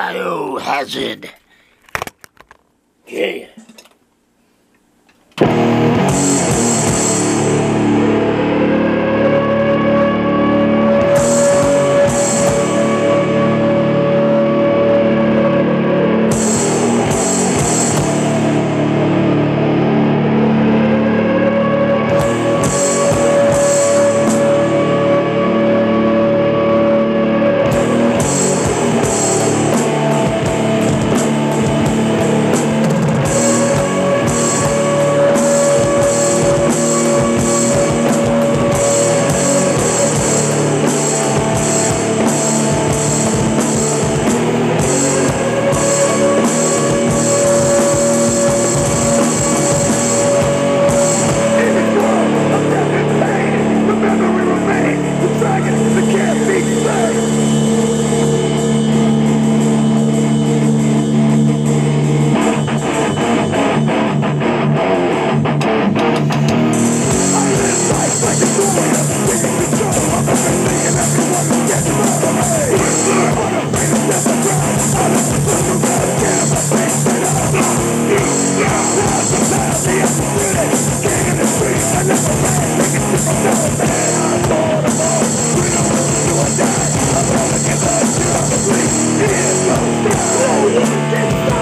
Biohazard. Yeah. It's